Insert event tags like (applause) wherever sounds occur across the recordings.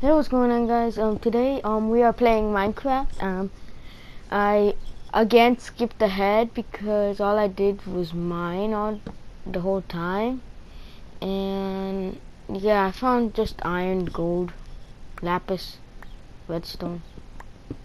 Hey, what's going on, guys? Um, today, um, we are playing Minecraft. Um, I again skipped ahead because all I did was mine all the whole time, and yeah, I found just iron, gold, lapis, redstone,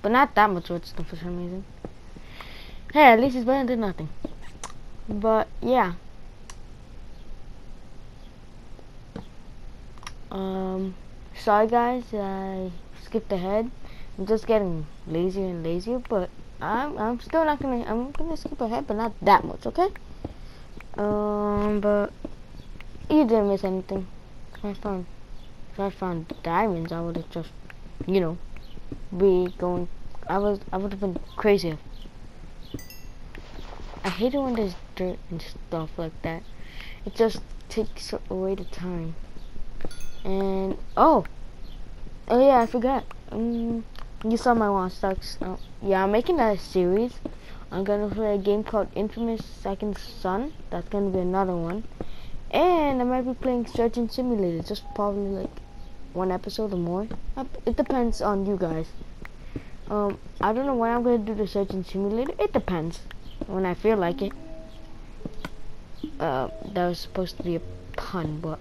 but not that much redstone for some reason. Hey, at least it's better than nothing. But yeah. Um, sorry guys, I skipped ahead. I'm just getting lazier and lazier, but I'm I'm still not gonna I'm gonna skip ahead, but not that much, okay? Um, but you didn't miss anything. If I found if I found diamonds, I would have just, you know, be going. I was I would have been crazy. I hate it when there's dirt and stuff like that. It just takes away the time. And oh, oh yeah, I forgot. Um, you saw my Watch Dogs. Oh, yeah, I'm making a series. I'm gonna play a game called Infamous Second Son. That's gonna be another one. And I might be playing Surgeon Simulator. Just probably like one episode or more. It depends on you guys. Um, I don't know when I'm gonna do the Surgeon Simulator. It depends when I feel like it. Uh, that was supposed to be a pun, but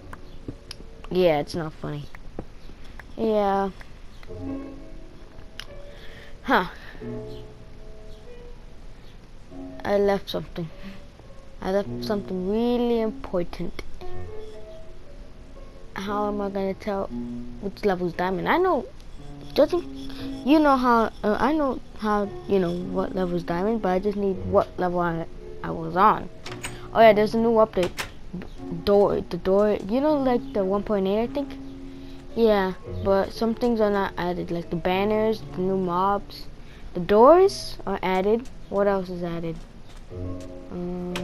yeah, it's not funny. Yeah. Huh. I left something. I left something really important. How am I gonna tell which level's diamond? I know, judging, you know how, uh, I know how, you know, what level's diamond, but I just need what level I, I was on. Oh yeah, there's a new update door, the door, you know, like the 1.8, I think. Yeah, but some things are not added, like the banners, the new mobs, the doors are added. What else is added? Um,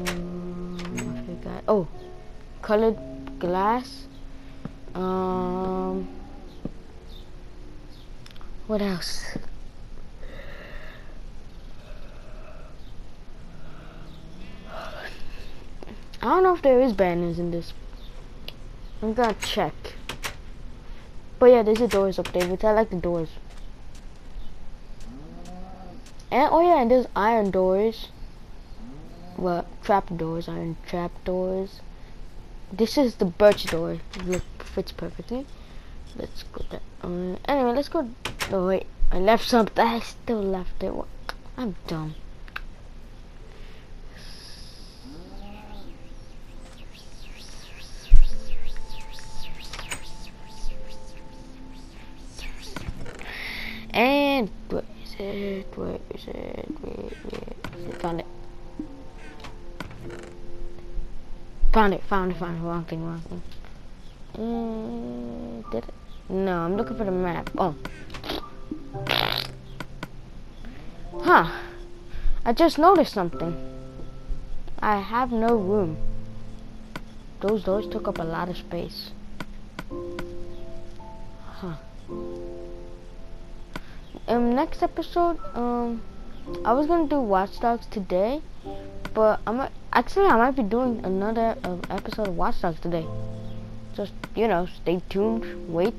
I forgot. Oh, colored glass. Um, what else? I don't know if there is banners in this. I'm gonna check. But yeah, there's a doors up there, which I like the doors. And oh yeah, and there's iron doors. Well, trap doors, iron trap doors. This is the birch door. Look, fits perfectly. Let's go that. Um, anyway, let's go. Oh wait, I left something. I still left it. I'm dumb. It? Found it. Found it, found it, found it. Wrong thing, wrong thing. Uh, did it? No, I'm looking for the map. Oh. Huh. I just noticed something. I have no room. Those doors took up a lot of space. Huh um next episode um I was gonna do Watch Dogs today but I'm actually I might be doing another uh, episode of Watch Dogs today. Just you know stay tuned wait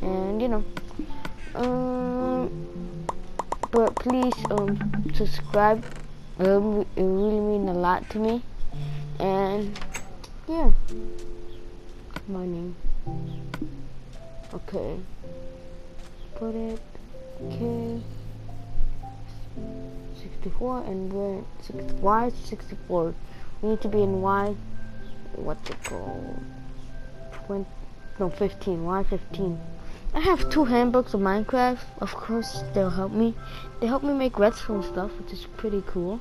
and you know um but please um subscribe. It really mean a lot to me and yeah. My name. Okay. Put it K 64 and we're six, Y 64 we need to be in Y what's it called? 20 no 15 Y 15 I have two handbooks of Minecraft. Of course they'll help me. They help me make redstone stuff which is pretty cool.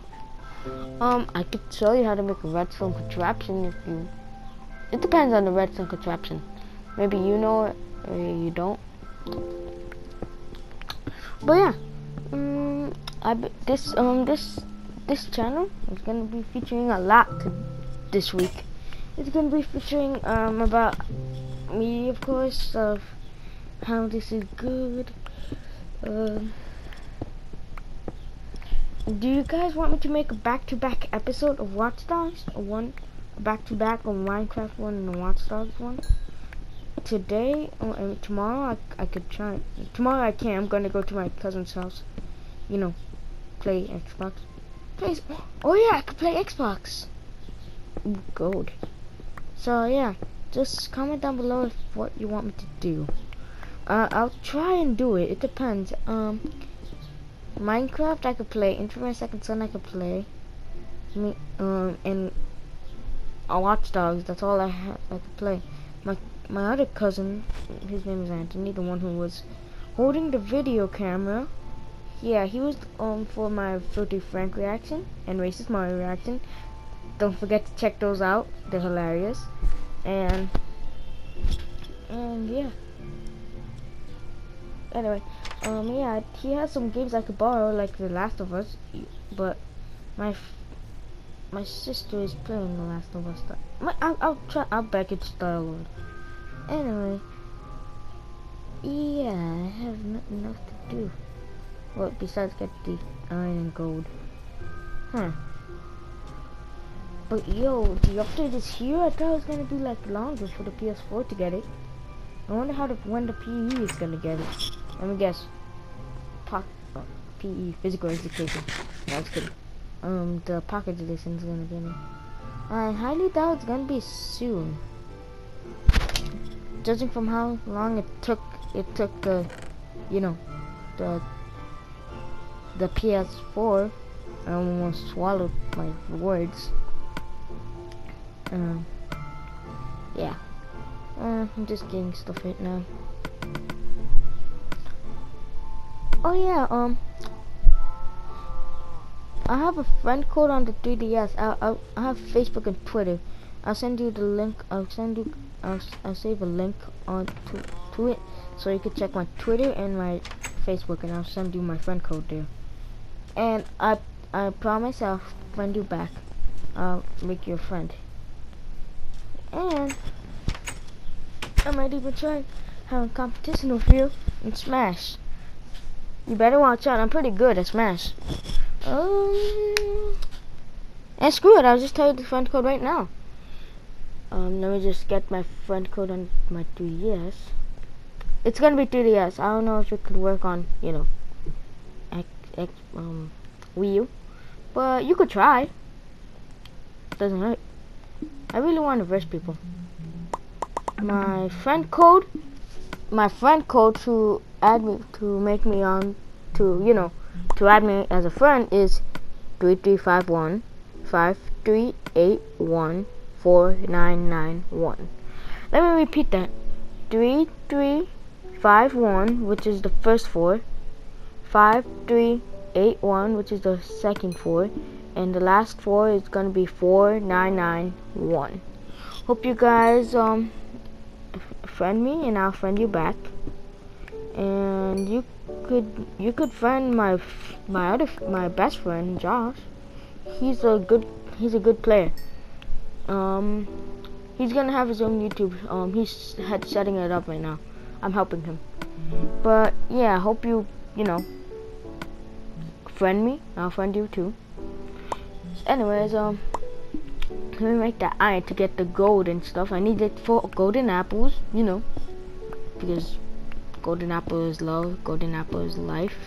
Um I could show you how to make a redstone contraption if you it depends on the redstone contraption. Maybe you know it or you don't. But yeah um, I this um this this channel is gonna be featuring a lot this week it's gonna be featuring um about me of course of how this is good uh, do you guys want me to make a back-to-back -back episode of Watch Dogs? One back-to-back -back on Minecraft one and the Watch Dogs one? today or tomorrow I, I could try. Tomorrow I can't. I'm gonna go to my cousin's house. You know, play Xbox. Play. Oh yeah, I could play Xbox. Gold. So yeah, just comment down below what you want me to do. Uh, I'll try and do it. It depends. Um, Minecraft I could play. Infamous Second Son I could play. Me um and Watch Dogs. That's all I have. I could play. My my other cousin, his name is Anthony, the one who was holding the video camera. Yeah, he was um for my Filthy Frank reaction and Racist Mario reaction. Don't forget to check those out. They're hilarious. And and yeah. Anyway, um yeah, he has some games I could borrow like The Last of Us, but my my sister is playing The Last of Us. My, I'll, I'll try. I'll back it Star Lord. Anyway, yeah, I have nothing else to do. Well, besides get the iron and gold. Huh. But yo, the update is here? I thought it was gonna be like longer for the PS4 to get it. I wonder how the when the PE is gonna get it. Let me guess. POC, uh, PE, physical education. No, I kidding. Um, the pocket edition is gonna get it. I highly doubt it's gonna be soon judging from how long it took it took the you know the the PS4 I almost swallowed my words. Um yeah. Uh, I'm just getting stuff right now. Oh yeah um I have a friend code on the 3DS I, I, I have Facebook and Twitter. I'll send you the link I'll send you I'll, I'll save a link on to, to it so you can check my Twitter and my Facebook and I'll send you my friend code there and I I promise I'll friend you back. I'll make you a friend. And I might even try having competition with you in Smash. You better watch out. I'm pretty good at Smash. Um and screw it. I'll just tell you the friend code right now. Um, let me just get my friend code on my 3DS. It's gonna be 3DS. I don't know if it could work on, you know, um, Wii U, but you could try. Doesn't hurt. I really want to verse people. My friend code, my friend code to add me to make me on to you know to add me as a friend is three three five one five three eight one 4991. Let me repeat that. 3351, which is the first four. 5381, which is the second four. And the last four is to be 4991. Hope you guys um friend me and I'll friend you back. And you could you could friend my my other my best friend Josh. He's a good he's a good player um he's gonna have his own youtube um he's head setting it up right now i'm helping him but yeah hope you you know friend me i'll friend you too. Anyways um let me make that iron to get the gold and stuff. I need it for golden apples you know because golden apple is love golden apple is life.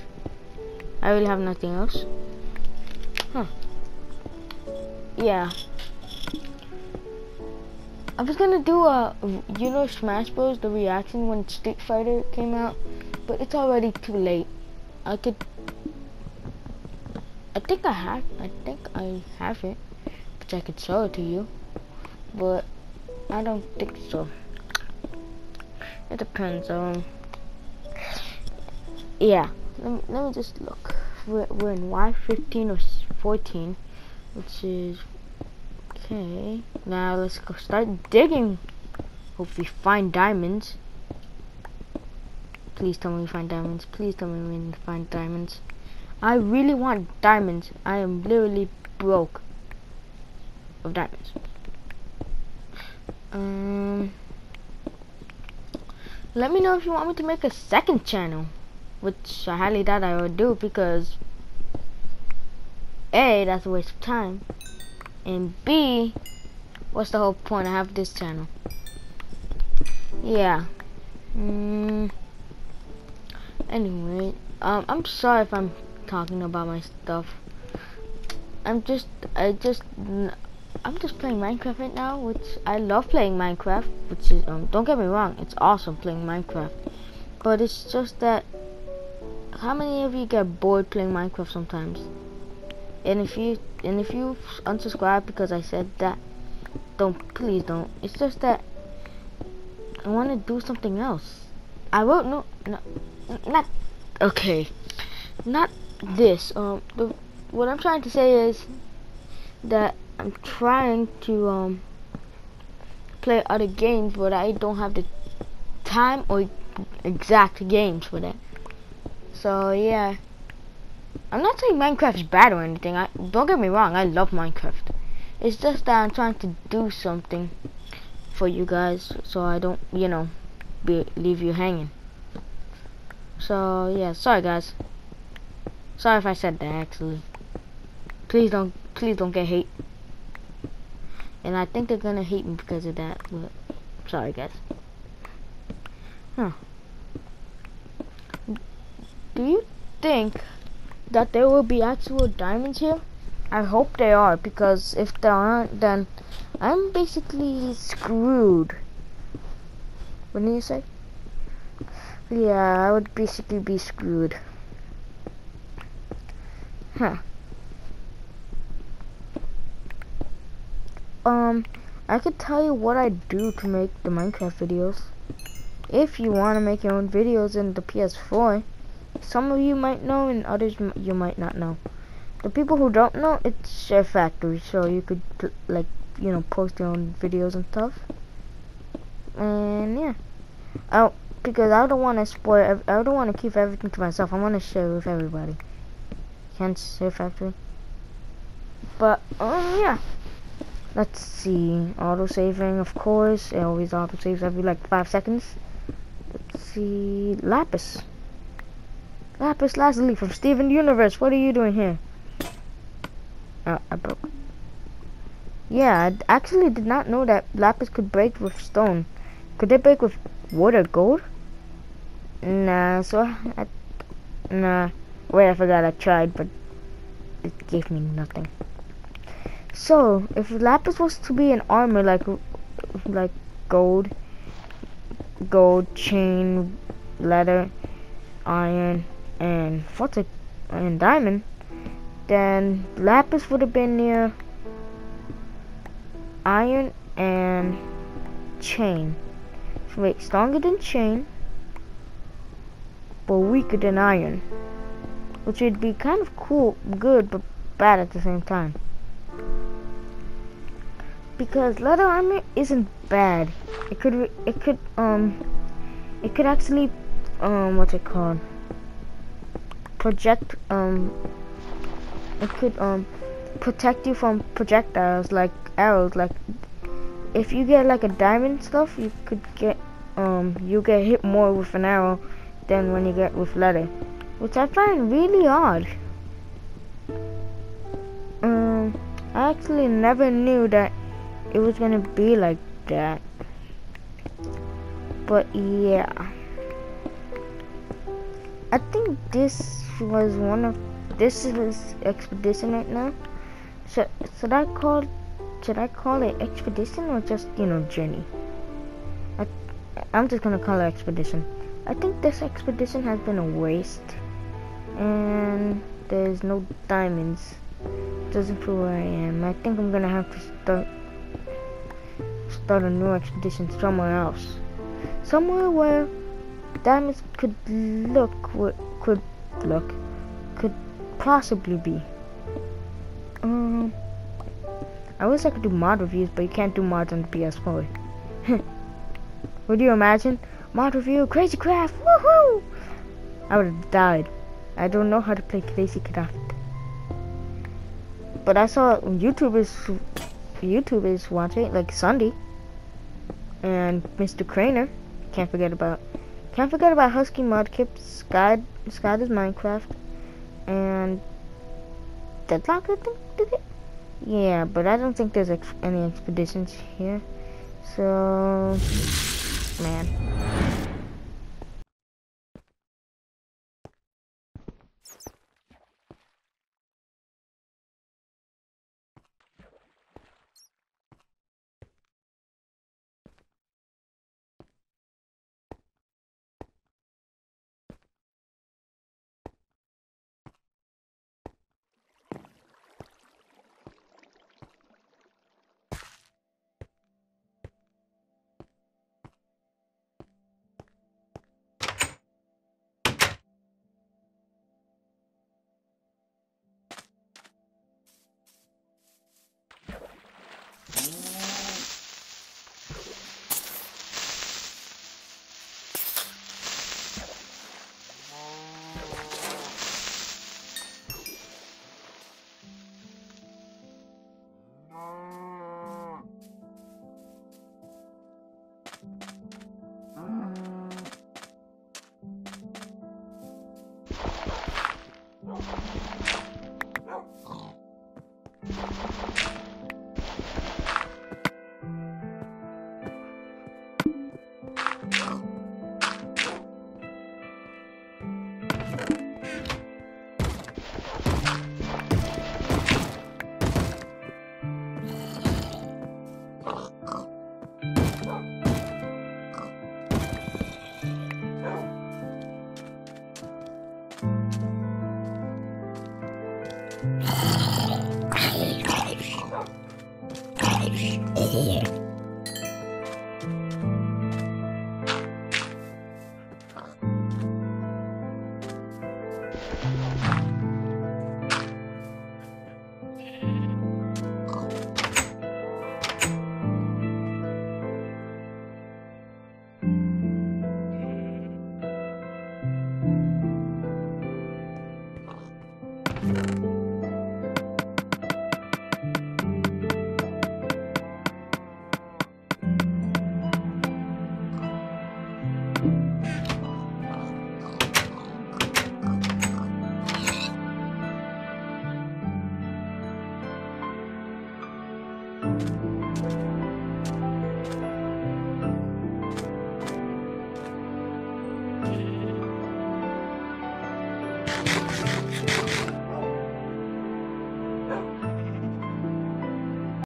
I really have nothing else. Huh. Yeah. I was gonna do a, you know, Smash Bros. the reaction when Street Fighter came out, but it's already too late. I could, I think I have, I think I have it, which I could show it to you, but I don't think so. It depends. Um, yeah. Let me, let me just look. We're, we're in Y15 or 14, which is Okay, now let's go start digging. Hope we find diamonds. Please tell me we find diamonds. Please tell me we find diamonds. I really want diamonds. I am literally broke of diamonds. Um, let me know if you want me to make a second channel, which I highly doubt I would do because A, that's a waste of time. And B, what's the whole point? I have this channel. yeah. Mm, anyway, um, I'm sorry if I'm talking about my stuff. I'm just, I just, I'm just playing Minecraft right now, which I love playing Minecraft, which is, um, don't get me wrong, it's awesome playing Minecraft. But it's just that, how many of you get bored playing Minecraft sometimes? And if you, and if you unsubscribe because I said that, don't, please don't. It's just that, I want to do something else. I wrote no, no, not, okay, not this. Um, the, what I'm trying to say is that I'm trying to um play other games, but I don't have the time or exact games for that. So yeah, I'm not saying Minecraft is bad or anything. I don't get me wrong. I love Minecraft. It's just that I'm trying to do something for you guys so I don't, you know, be, leave you hanging. So, yeah, sorry guys. Sorry if I said that actually. Please don't, please don't get hate. And I think they're gonna hate me because of that, but sorry guys. Huh. Do you think that there will be actual diamonds here? I hope they are because if there aren't then I'm basically screwed. What do you say? Yeah, I would basically be screwed. Huh. Um, I could tell you what I do to make the Minecraft videos. If you want to make your own videos in the PS4, some of you might know and others you might not know. The people who don't know, it's SHAREfactory, so you could like you know, post your own videos and stuff. And yeah, I because I don't want to spoil. I don't want to keep everything to myself. I want to share with everybody. Hence, share factory. But um, yeah. Let's see. Auto saving, of course. It always auto saves every like five seconds. Let's see. Lapis. Lapis Lazuli from Steven Universe. What are you doing here? Uh, I broke. Yeah, I actually did not know that lapis could break with stone. Could they break with wood or gold? Nah, so I, nah. Wait, I forgot I tried, but it gave me nothing. So, if lapis was to be an armor like like gold, gold chain, leather, iron, and what's it, and diamond, then lapis would have been near iron and chain. Wait, stronger than chain, but weaker than iron. Which would be kind of cool, good, but bad at the same time. Because leather armor isn't bad. It could, it could, um, it could actually, um, what's it called? Project, um, it could, um, protect you from projectiles like arrows like if you get like a diamond stuff you could get um you get hit more with an arrow than when you get with leather which I find really odd um I actually never knew that it was gonna be like that but yeah I think this was one of this is expedition right now should, should I call should I call it expedition or just, you know, journey? I, I'm just gonna call it expedition. I think this expedition has been a waste. And there's no diamonds. Doesn't prove where I am. I think I'm gonna have to start start a new expedition somewhere else. Somewhere where diamonds could look could look could possibly be. Um I wish I could do mod reviews, but you can't do mods on the (laughs) PS4. Would you imagine? Mod review, Crazy Craft, woohoo! I would have died. I don't know how to play Crazy Craft. But I saw YouTubers, YouTubers watching, like SSundee, and Mr. Crainer. Can't forget about, can't forget about Husky Mudkip, Sky, Sky does Minecraft, and Deadlox, I think, did it? Yeah, but I don't think there's ex any expeditions here. So, man. Here.